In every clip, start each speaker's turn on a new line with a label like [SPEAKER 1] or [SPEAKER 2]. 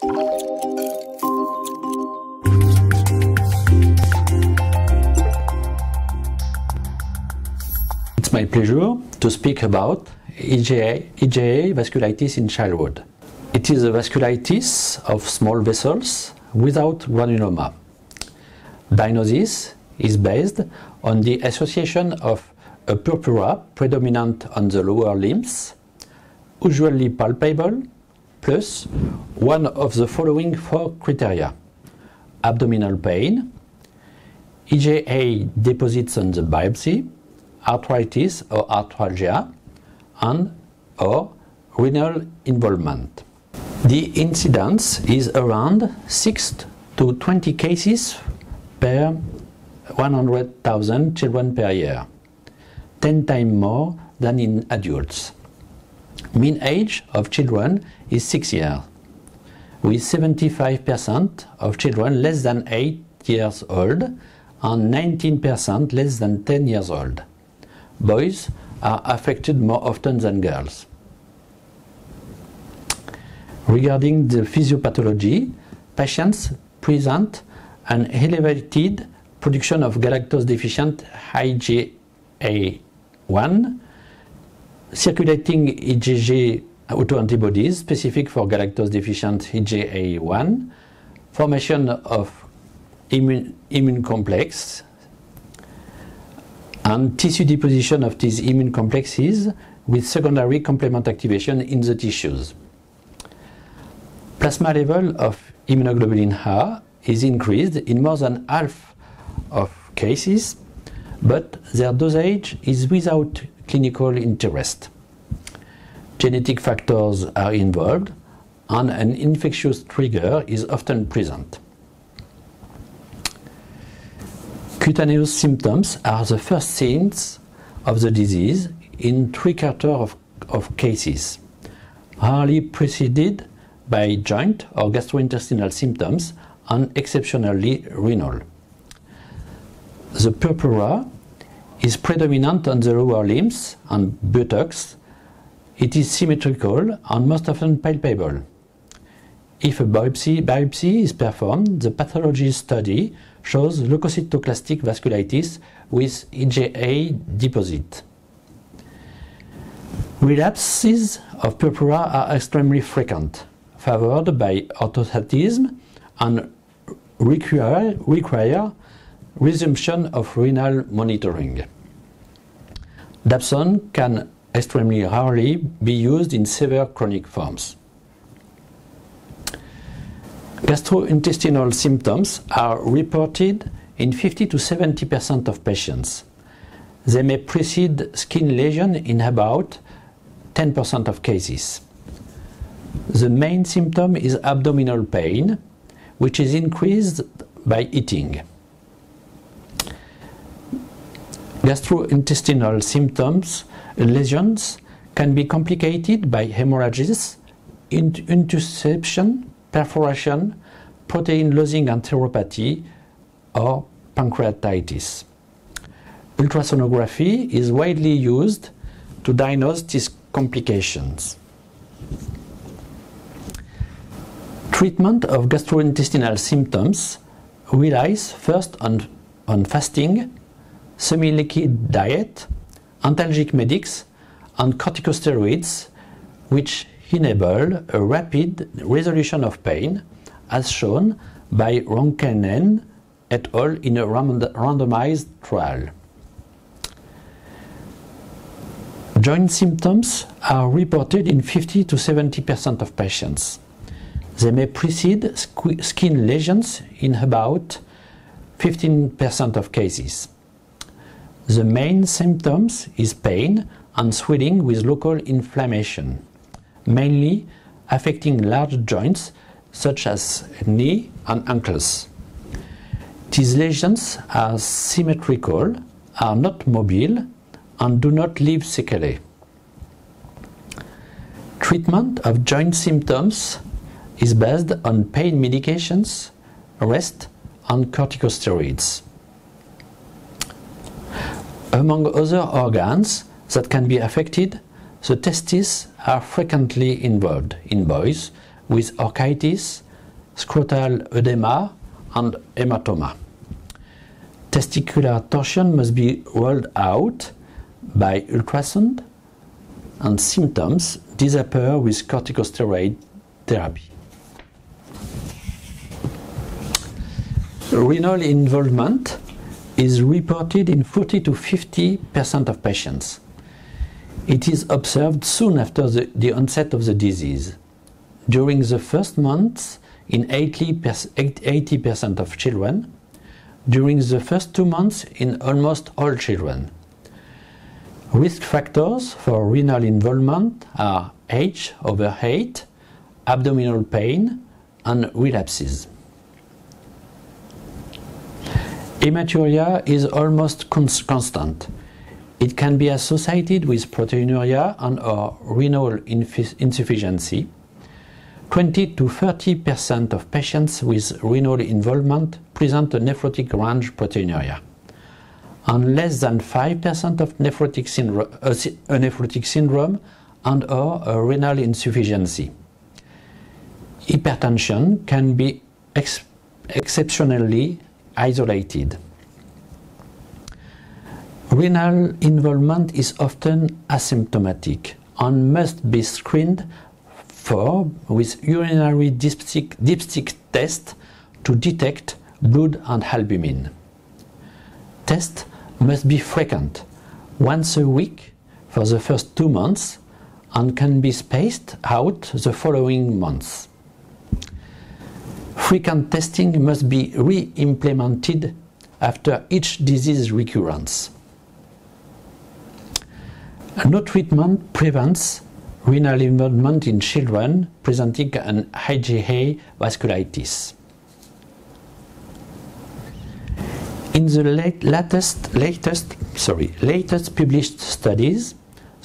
[SPEAKER 1] It's my pleasure to speak about IgA, IgA vasculitis in childhood. It is a vasculitis of small vessels without granuloma. Diagnosis is based on the association of a purpura predominant on the lower limbs, usually palpable, plus one of the following four criteria. Abdominal pain, IgA deposits on the biopsy, arthritis or arthralgia, and or renal involvement. The incidence is around 6 to 20 cases per 100,000 children per year, 10 times more than in adults. Mean age of children is 6 years, with 75% of children less than 8 years old and 19% less than 10 years old. Boys are affected more often than girls. Regarding the physiopathology, patients present an elevated production of galactose deficient IgA1, circulating IgG autoantibodies specific for galactose deficient IgA1, formation of immune, immune complex, and tissue deposition of these immune complexes with secondary complement activation in the tissues. Plasma level of immunoglobulin A is increased in more than half of cases, but their dosage is without clinical interest. Genetic factors are involved and an infectious trigger is often present. Cutaneous symptoms are the first signs of the disease in three quarters of, of cases, rarely preceded by joint or gastrointestinal symptoms and exceptionally renal. The purpura is predominant on the lower limbs and buttocks. It is symmetrical and most often palpable. If a biopsy, biopsy is performed, the pathology study shows leukocytoclastic vasculitis with IgA deposit. Relapses of purpura are extremely frequent, favored by orthostatism and require, require resumption of renal monitoring. Dapsone can extremely rarely be used in severe chronic forms. Gastrointestinal symptoms are reported in 50 to 70 percent of patients. They may precede skin lesion in about 10 percent of cases. The main symptom is abdominal pain, which is increased by eating. Gastrointestinal symptoms, lesions, can be complicated by hemorrhages, intussusception, perforation, protein losing enteropathy, or pancreatitis. Ultrasonography is widely used to diagnose these complications. Treatment of gastrointestinal symptoms relies first on, on fasting, semi-liquid diet, antalgic medics, and corticosteroids, which enable a rapid resolution of pain, as shown by Ronkainen et al. in a randomized trial. Joint symptoms are reported in 50 to 70 percent of patients. They may precede skin lesions in about 15 percent of cases. The main symptoms is pain and swelling with local inflammation, mainly affecting large joints such as knee and ankles. These lesions are symmetrical, are not mobile, and do not leave sequelae. Treatment of joint symptoms is based on pain medications, rest, and corticosteroids. Among other organs that can be affected, the testes are frequently involved in boys with orchitis scrotal edema, and hematoma. Testicular torsion must be ruled out by ultrasound and symptoms disappear with corticosteroid therapy. Renal involvement is reported in 40 to 50 percent of patients. It is observed soon after the, the onset of the disease. During the first months, in 80 percent of children, during the first two months in almost all children. Risk factors for renal involvement are age over 8, abdominal pain, and relapses. Hematuria is almost constant. It can be associated with proteinuria and or renal insufficiency. 20 to 30 percent of patients with renal involvement present a nephrotic range proteinuria, and less than 5 percent of nephrotic syndrome, uh, a nephrotic syndrome and or a renal insufficiency. Hypertension can be ex exceptionally isolated. Renal involvement is often asymptomatic and must be screened for with urinary dipstick, dipstick test to detect blood and albumin. Tests must be frequent, once a week for the first two months and can be spaced out the following months. Frequent testing must be re-implemented after each disease recurrence. No treatment prevents renal involvement in children presenting an IgA vasculitis. In the late, latest, latest, sorry, latest published studies,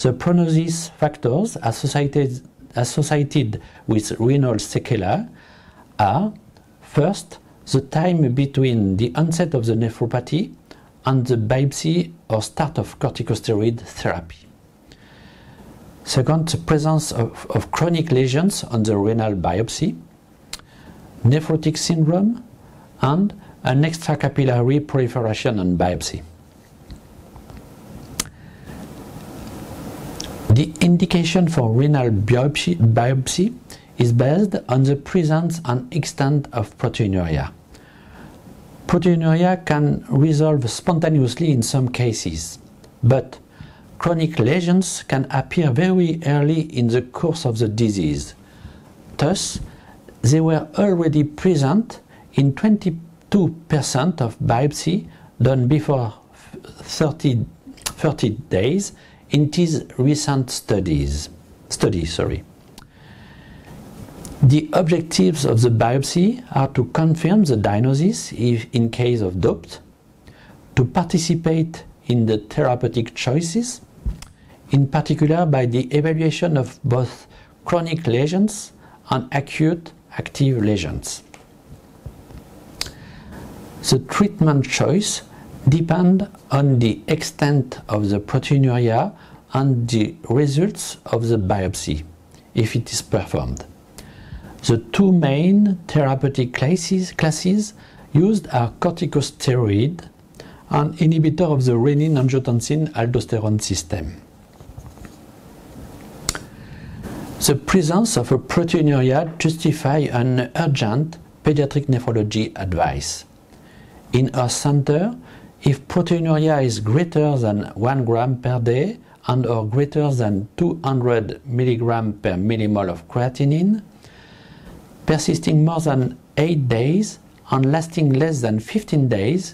[SPEAKER 1] the prognosis factors associated, associated with renal sequelae are first, the time between the onset of the nephropathy and the biopsy or start of corticosteroid therapy. Second, the presence of, of chronic lesions on the renal biopsy, nephrotic syndrome, and an extracapillary proliferation on biopsy. The indication for renal biopsy, biopsy, is based on the presence and extent of proteinuria. Proteinuria can resolve spontaneously in some cases, but chronic lesions can appear very early in the course of the disease. Thus, they were already present in 22% of biopsy done before 30, 30 days in these recent studies. Study, sorry. The objectives of the biopsy are to confirm the diagnosis if in case of doubt, to participate in the therapeutic choices, in particular by the evaluation of both chronic lesions and acute active lesions. The treatment choice depend on the extent of the proteinuria and the results of the biopsy, if it is performed. The two main therapeutic classes, classes used are corticosteroid and inhibitor of the renin-angiotensin-aldosterone system. The presence of a proteinuria justifies an urgent pediatric nephrology advice. In our center, if proteinuria is greater than 1 gram per day and or greater than 200 milligram per millimole of creatinine, persisting more than 8 days and lasting less than 15 days,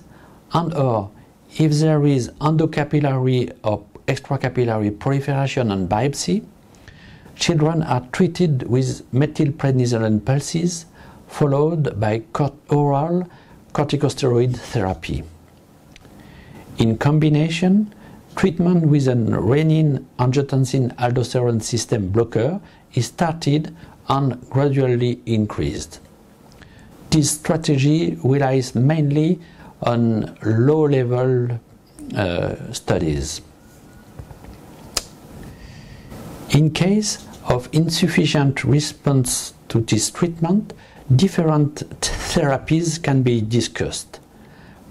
[SPEAKER 1] and or if there is endocapillary or extracapillary proliferation and biopsy, children are treated with methylprednisolone pulses followed by oral corticosteroid therapy. In combination, treatment with a renin-angiotensin-aldosterone system blocker is started and gradually increased. This strategy relies mainly on low-level uh, studies. In case of insufficient response to this treatment, different therapies can be discussed.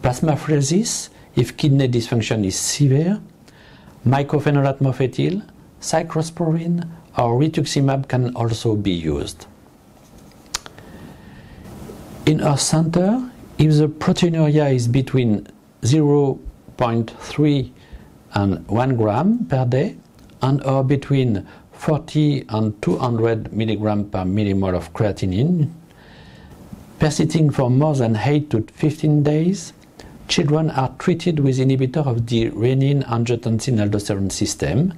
[SPEAKER 1] Plasmapheresis, if kidney dysfunction is severe, mycophenolate mofetil, cyclosporin, or rituximab can also be used. In our center, if the proteinuria is between 0.3 and 1 gram per day and or between 40 and 200 milligram per millimole of creatinine, persisting for more than 8 to 15 days, children are treated with inhibitor of the renin-angiotensin-aldosterone system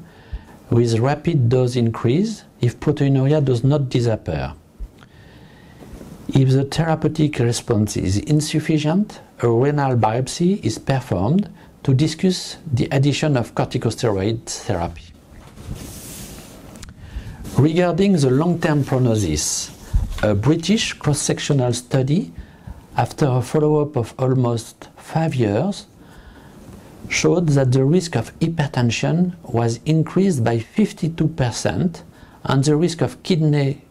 [SPEAKER 1] with rapid dose increase if proteinuria does not disappear. If the therapeutic response is insufficient, a renal biopsy is performed to discuss the addition of corticosteroid therapy. Regarding the long-term prognosis, a British cross-sectional study after a follow-up of almost five years showed that the risk of hypertension was increased by 52% and the risk of kidney,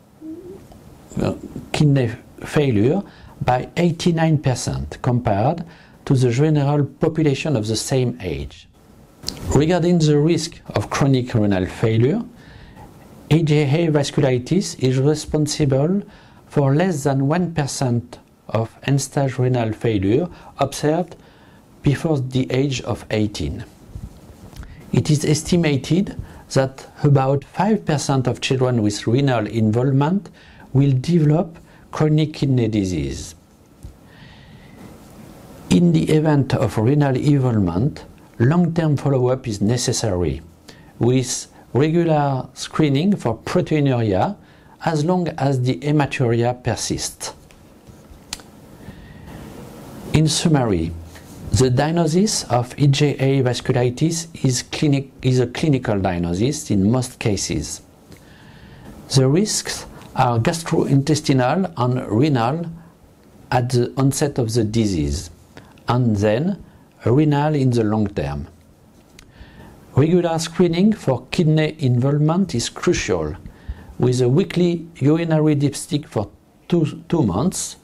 [SPEAKER 1] uh, kidney failure by 89% compared to the general population of the same age. Regarding the risk of chronic renal failure, IgA vasculitis is responsible for less than 1% of end-stage renal failure observed before the age of 18. It is estimated that about 5% of children with renal involvement will develop chronic kidney disease. In the event of renal involvement, long-term follow-up is necessary with regular screening for proteinuria as long as the hematuria persists. In summary, the diagnosis of IgA vasculitis is, clinic, is a clinical diagnosis in most cases. The risks are gastrointestinal and renal at the onset of the disease, and then renal in the long term. Regular screening for kidney involvement is crucial, with a weekly urinary dipstick for two, two months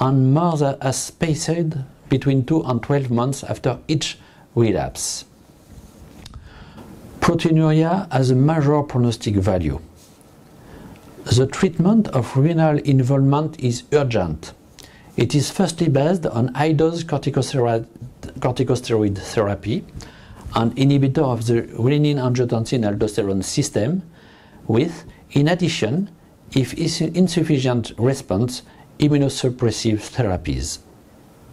[SPEAKER 1] and more as spaced between 2 and 12 months after each relapse. Proteinuria has a major prognostic value. The treatment of renal involvement is urgent. It is firstly based on high-dose corticosteroid, corticosteroid therapy, an inhibitor of the renin-angiotensin-aldosterone system, with, in addition, if insufficient response, immunosuppressive therapies.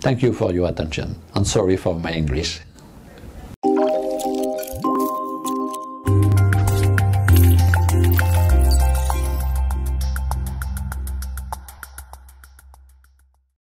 [SPEAKER 1] Thank you for your attention and sorry for my English.